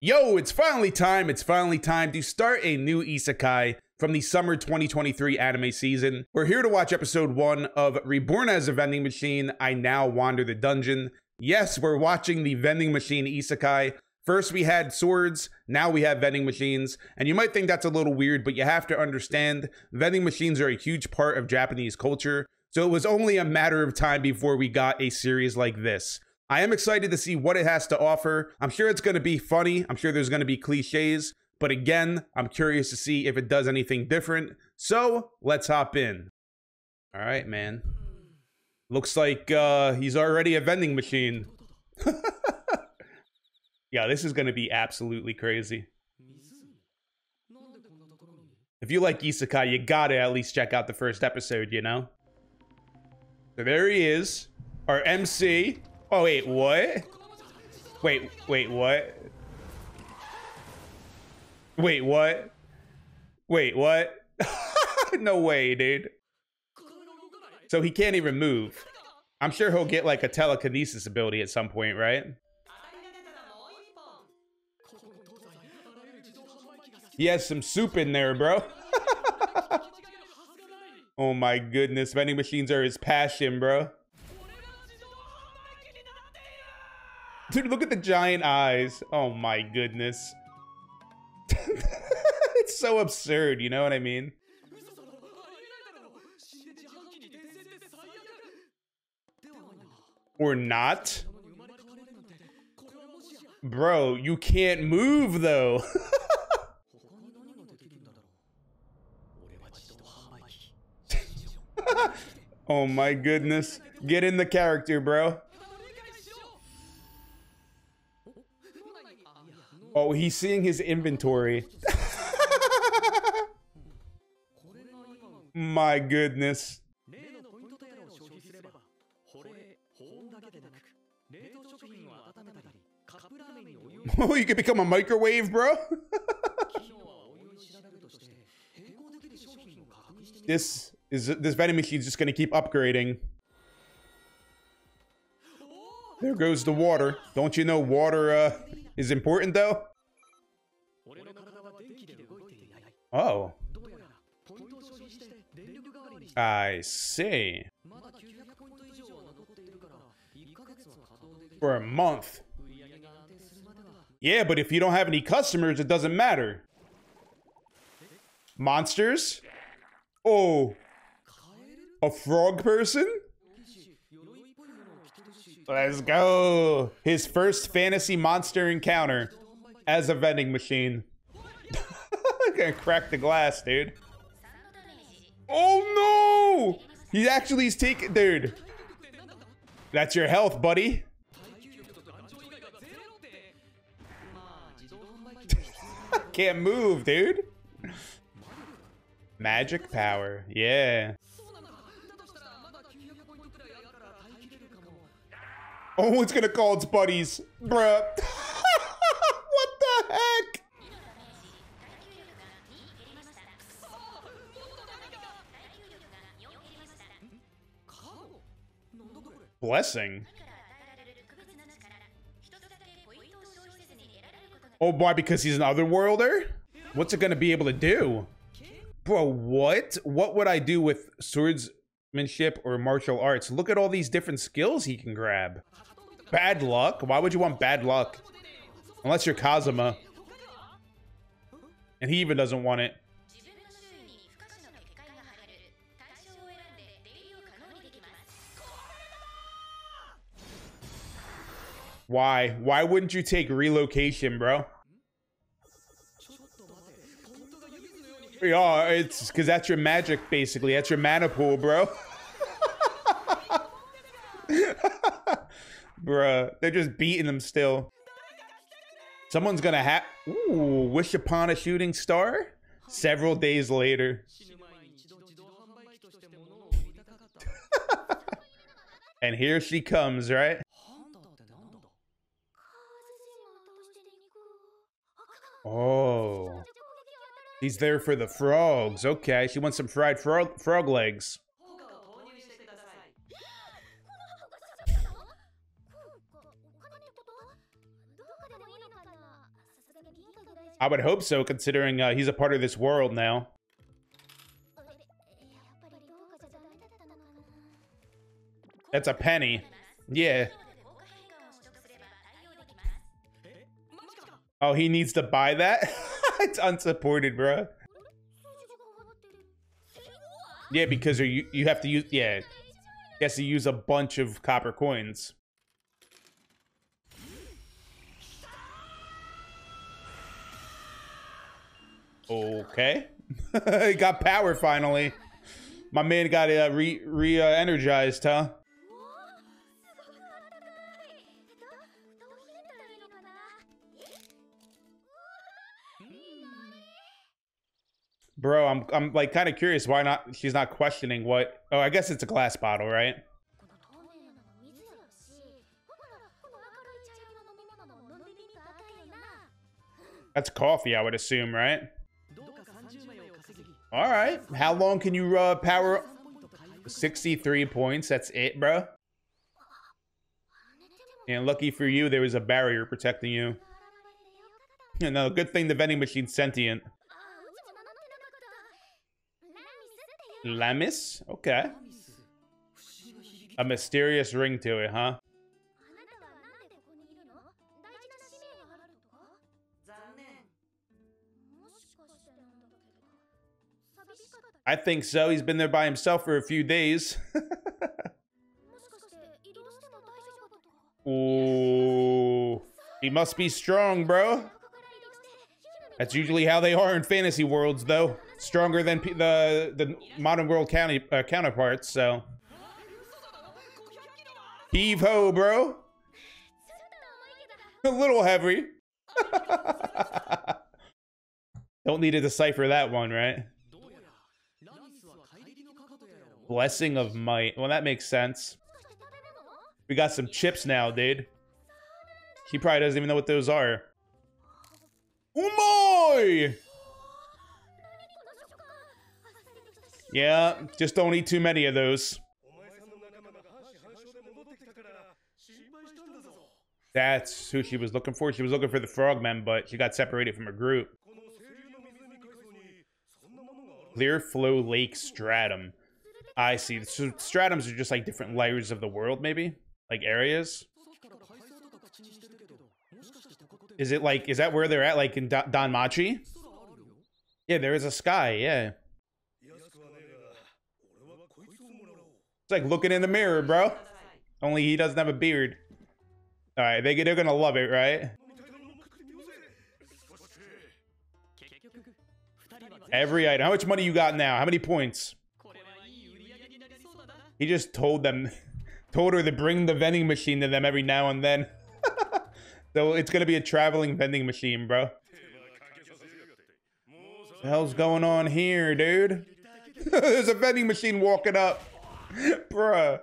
Yo, it's finally time. It's finally time to start a new isekai from the summer 2023 anime season. We're here to watch episode one of Reborn as a Vending Machine. I now wander the dungeon. Yes, we're watching the vending machine isekai. First, we had swords, now we have vending machines. And you might think that's a little weird, but you have to understand vending machines are a huge part of Japanese culture. So it was only a matter of time before we got a series like this. I am excited to see what it has to offer. I'm sure it's going to be funny. I'm sure there's going to be cliches. But again, I'm curious to see if it does anything different. So let's hop in. All right, man. Looks like uh, he's already a vending machine. yeah, this is going to be absolutely crazy. If you like Isekai, you gotta at least check out the first episode, you know? So there he is, our MC. Oh, wait, what? Wait, wait, what? Wait, what? Wait, what? no way, dude. So he can't even move. I'm sure he'll get like a telekinesis ability at some point, right? He has some soup in there, bro. oh my goodness, vending machines are his passion, bro. Dude, look at the giant eyes. Oh my goodness. it's so absurd, you know what I mean? Or not? Bro, you can't move though. oh my goodness. Get in the character, bro. Oh, he's seeing his inventory. My goodness. Oh, you could become a microwave, bro? this is this vending machine's just gonna keep upgrading. There goes the water. Don't you know water uh, is important though? Oh. I see. For a month. Yeah, but if you don't have any customers, it doesn't matter. Monsters? Oh. A frog person? Let's go. His first fantasy monster encounter as a vending machine. i Gonna crack the glass, dude. Oh no! He actually is taking, dude. That's your health, buddy. Can't move, dude. Magic power, yeah. Oh, it's gonna call its buddies. Bruh. Blessing? Oh boy, because he's an otherworlder? What's it gonna be able to do? Bro, what? What would I do with swordsmanship or martial arts? Look at all these different skills he can grab. Bad luck? Why would you want bad luck? Unless you're Kazuma. And he even doesn't want it. Why? Why wouldn't you take relocation, bro? Yeah, it's because that's your magic, basically. That's your mana pool, bro. Bruh, they're just beating them still. Someone's gonna have. Ooh, wish upon a shooting star? Several days later. and here she comes, right? Oh. He's there for the frogs. Okay, she wants some fried frog, frog legs. I would hope so, considering uh, he's a part of this world now. That's a penny. Yeah. Oh, he needs to buy that? it's unsupported, bro. Yeah, because you you have to use yeah. He has to use a bunch of copper coins. Okay. he got power finally. My man got uh, re re uh, energized, huh? Bro, I'm I'm like kind of curious why not she's not questioning what Oh, I guess it's a glass bottle, right? That's coffee, I would assume, right? All right. How long can you uh, power 63 points. That's it, bro. And lucky for you, there was a barrier protecting you. You know, good thing the vending machine's sentient. Lammis? Okay. A mysterious ring to it, huh? I think so. He's been there by himself for a few days. Ooh. He must be strong, bro. That's usually how they are in fantasy worlds, though. Stronger than the the modern world county, uh, counterparts, so. Heave ho, bro. A little heavy. Don't need to decipher that one, right? Blessing of Might. Well, that makes sense. We got some chips now, dude. He probably doesn't even know what those are. Umoy! Yeah, just don't eat too many of those. That's who she was looking for. She was looking for the frogmen, but she got separated from her group. Clear Flow Lake Stratum. I see. So stratums are just like different layers of the world, maybe? Like areas? Is it like, is that where they're at? Like in DanMachi? Yeah, there is a sky, yeah. It's like looking in the mirror, bro. Only he doesn't have a beard. Alright, they, they're gonna love it, right? Every item. How much money you got now? How many points? He just told them, told her to bring the vending machine to them every now and then. so it's gonna be a traveling vending machine, bro. What the hell's going on here, dude? There's a vending machine walking up. Bruh.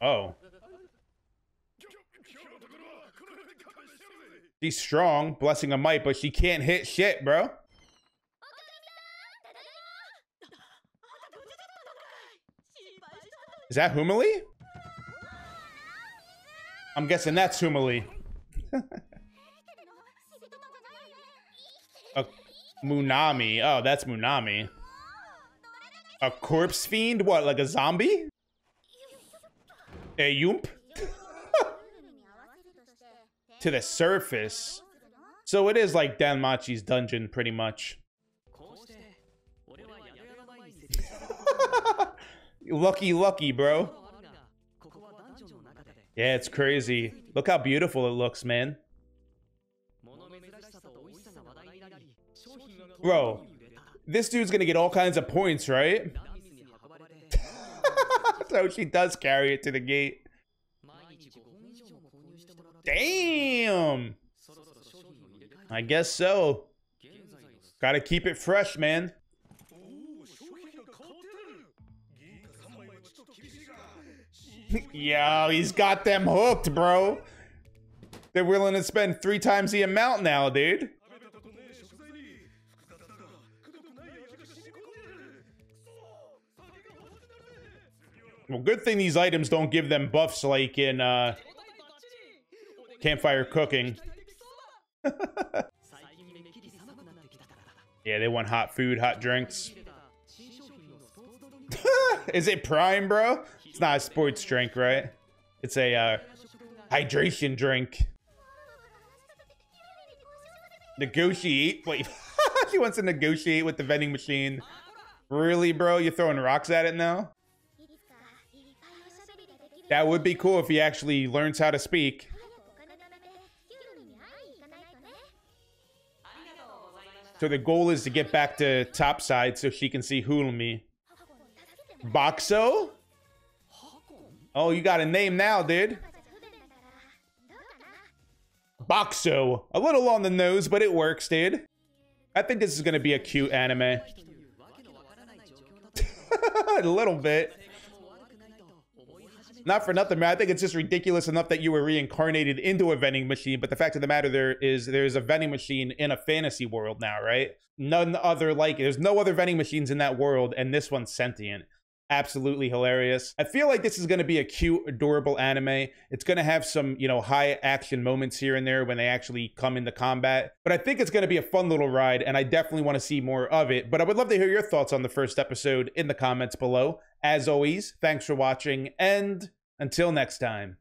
Oh. She's strong, blessing a might, but she can't hit shit, bro. Is that Humali? I'm guessing that's Humali. Munami. Oh, that's Munami. A corpse fiend? What, like a zombie? A Yump? to the surface. So it is like DanMachi's dungeon, pretty much. Lucky, lucky, bro. Yeah, it's crazy. Look how beautiful it looks, man. Bro, this dude's gonna get all kinds of points, right? so she does carry it to the gate. Damn! I guess so. Gotta keep it fresh, man. Yo, he's got them hooked, bro. They're willing to spend three times the amount now, dude. Well, good thing these items don't give them buffs like in, uh... Campfire cooking. yeah, they want hot food, hot drinks. Is it Prime, bro? It's not a sports drink, right? It's a uh, hydration drink. Negotiate? Wait, she wants to negotiate with the vending machine. Really, bro? You're throwing rocks at it now? That would be cool if he actually learns how to speak. So the goal is to get back to topside so she can see Hulumi. Boxo? Oh, you got a name now, dude. Boxo. A little on the nose, but it works, dude. I think this is going to be a cute anime. a little bit. Not for nothing, man. I think it's just ridiculous enough that you were reincarnated into a vending machine. But the fact of the matter there is there's a vending machine in a fantasy world now, right? None other like it. There's no other vending machines in that world, and this one's sentient absolutely hilarious. I feel like this is going to be a cute, adorable anime. It's going to have some, you know, high action moments here and there when they actually come into combat. But I think it's going to be a fun little ride, and I definitely want to see more of it. But I would love to hear your thoughts on the first episode in the comments below. As always, thanks for watching, and until next time.